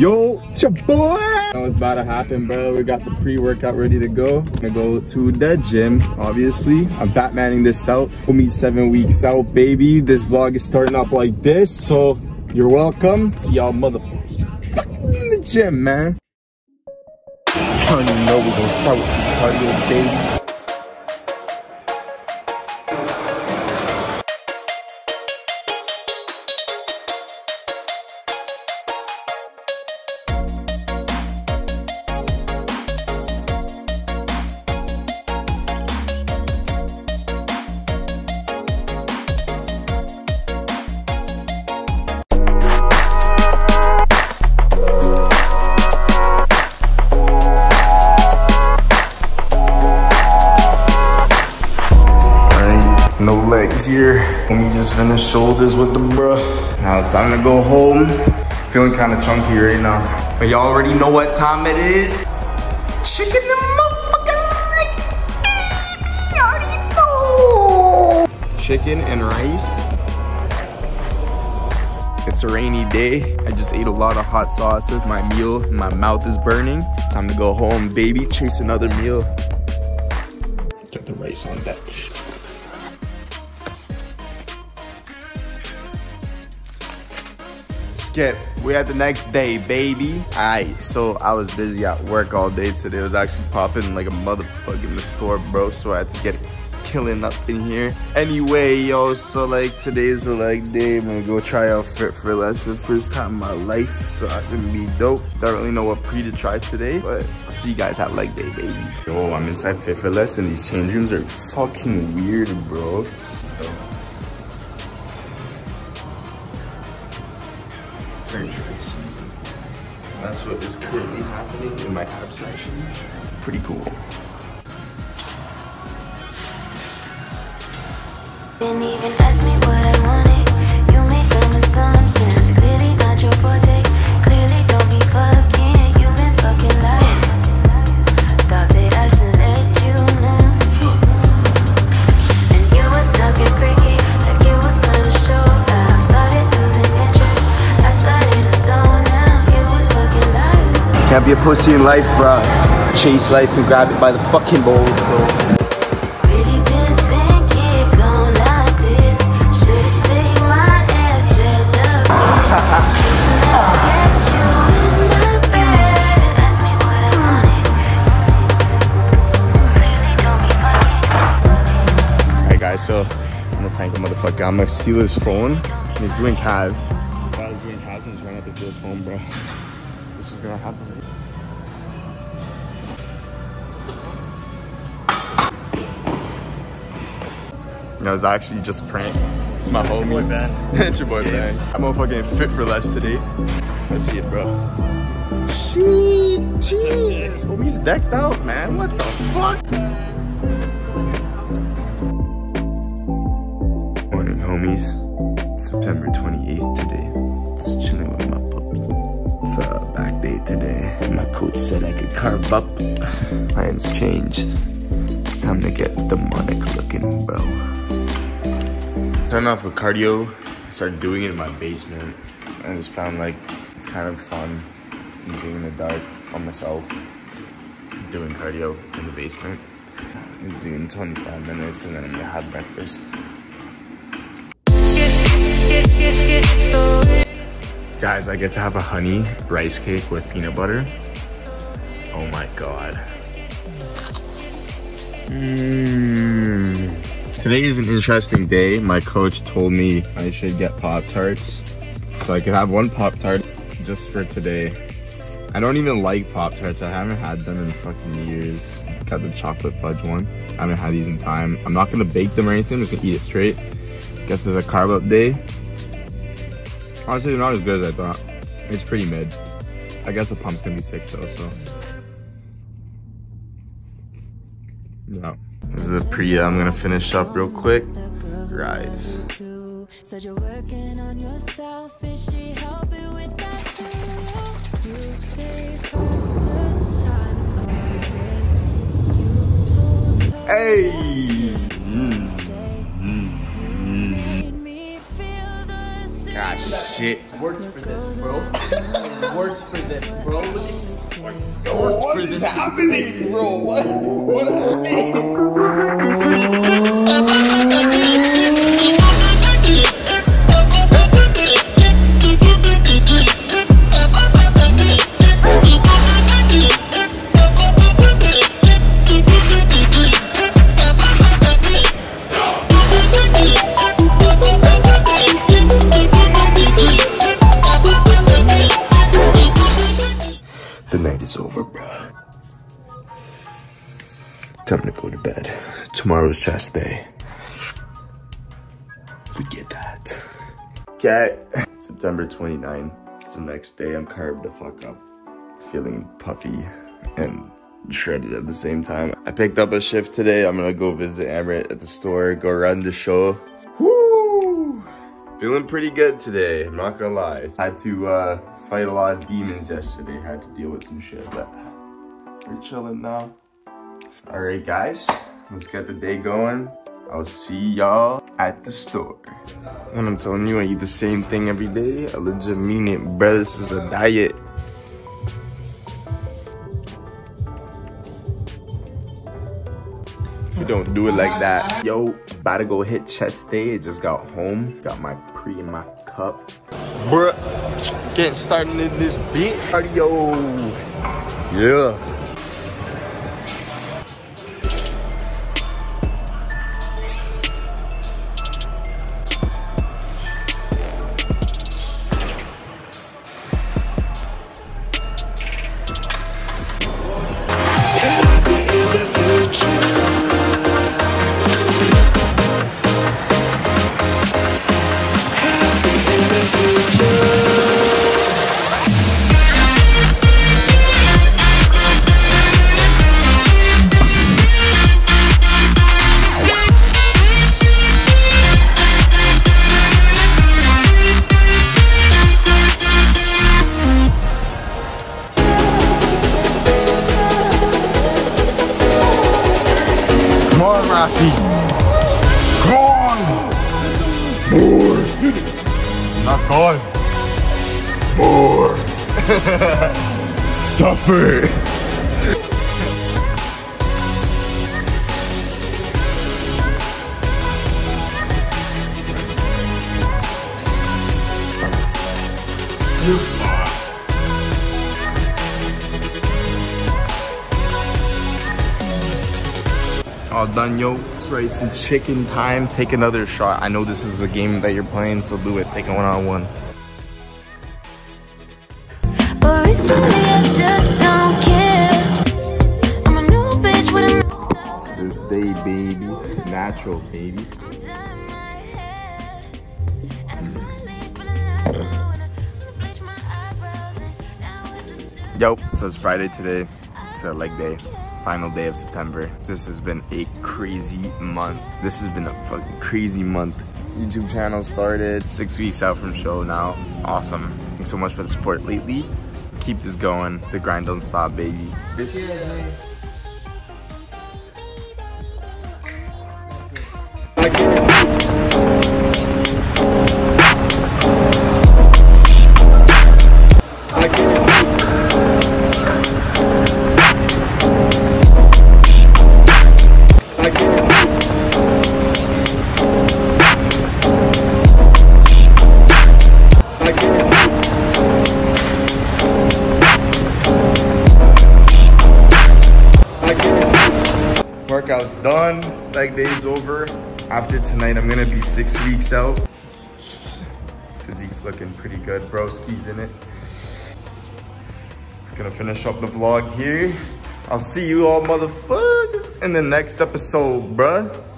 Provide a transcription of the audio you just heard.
Yo, it's your boy. Know what's about to happen, bro. We got the pre-workout ready to go. I'm gonna go to the gym, obviously. I'm Batmaning this out. Put me seven weeks out, baby. This vlog is starting up like this, so you're welcome. See y'all motherfucking in the gym, man. Even know we're gonna start with some cardio, baby. No legs here. Let me just finish shoulders with the bruh. Now it's time to go home. Feeling kind of chunky right now. But y'all already know what time it is. Chicken the motherfucking right, baby. already know. Chicken and rice. It's a rainy day. I just ate a lot of hot sauce with my meal. My mouth is burning. It's time to go home, baby. Chase another meal. Get the rice on deck. Skip, we had the next day, baby. Alright, so I was busy at work all day today. It was actually popping like a motherfucker in the store, bro. So I had to get killing up in here. Anyway, yo, so like today's the leg day. I'm gonna go try out Fit for Less for the first time in my life. So that's gonna be dope. Don't really know what pre to try today, but I'll see you guys at leg day, baby. Yo, I'm inside Fit for Less and these change rooms are fucking weird, bro. franchise That's what is currently happening in my app section. Pretty cool. Didn't even Can't be a pussy in life, bro. Chase life and grab it by the fucking balls, bro. Really didn't think it gon' like this. Should've stayed my ass at the Now get you in my bed. Ask me what I wanted. Clearly don't be fucking. Alright guys, so I'm gonna prank a motherfucker. I'm gonna steal his phone. And he's doing calves. While I was doing calves, I just ran up and steal his phone, bro. This was gonna happen. That was actually just a prank. It's my homie. boy Ben. it's your boy Ben. I'm a fucking fit for less today. Let's see it, bro. Shit, Jesus. Oh, homie's decked out, man. What the fuck? Morning, homies. September 28th today. Back day today. My coach said I could carve up. Plans changed. It's time to get demonic looking, bro. Starting off with cardio. I started doing it in my basement. I just found like it's kind of fun being in the dark on myself, doing cardio in the basement. I'm doing 25 minutes and then gonna have breakfast. Guys, I get to have a honey rice cake with peanut butter. Oh my god. Mmm. Today is an interesting day. My coach told me I should get Pop Tarts. So I could have one Pop Tart just for today. I don't even like Pop Tarts. I haven't had them in fucking years. Got the chocolate fudge one. I haven't had these in time. I'm not gonna bake them or anything. I'm just gonna eat it straight. Guess it's a carb up day. Honestly, they're not as good as I thought. It's pretty mid. I guess the pump's gonna be sick though, so. Yeah. This is the pre I'm gonna finish up real quick. Rise. What is happening, bro? What? What happened? chest day. Forget that. Okay. September 29. It's the next day. I'm carved the fuck up. Feeling puffy and shredded at the same time. I picked up a shift today. I'm gonna go visit Amrit at the store, go run the show. Woo! Feeling pretty good today, I'm not gonna lie. Had to uh, fight a lot of demons yesterday, had to deal with some shit, but we're chilling now. Alright guys, let's get the day going. I'll see y'all at the store. And I'm telling you, I eat the same thing every day. I legit mean it, bruh. This is a diet. You don't do it like that. Yo, about to go hit chest day. I just got home. Got my pre in my cup. Bruh, getting started in this beat cardio. Yeah. More. Not gone. More. Suffer. All done, yo. It's some chicken time. Take another shot. I know this is a game that you're playing, so do it. Take it one on one. But recently I just don't care. I'm a new bitch with a new style. This day, baby. Natural, baby. I'm dyeing my hair. And I'm finally feeling like I wanna bleach my eyebrows. And now I just do Yo, so it's Friday today. It's a leg day. Final day of September. This has been a crazy month. This has been a fucking crazy month. YouTube channel started, six weeks out from show now. Awesome. Thanks so much for the support lately. Keep this going. The grind don't stop, baby. This Workout's done. Leg day's over. After tonight, I'm gonna be six weeks out. Physique's looking pretty good. Broski's in it. Gonna finish up the vlog here. I'll see you all motherfuckers in the next episode, bruh.